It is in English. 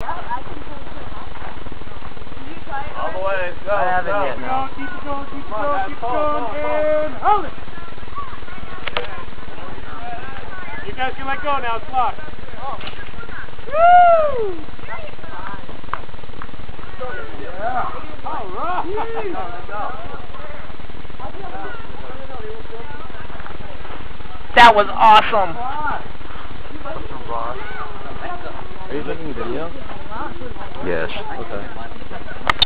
All the way. Go. I haven't go. yet, no. Keep it going, keep it Come on, going, keep it going, pull, pull. and hold it. You guys can let go now, it's locked. Woo! Yeah. All right. That was awesome. Are you taking video? Yes. Okay.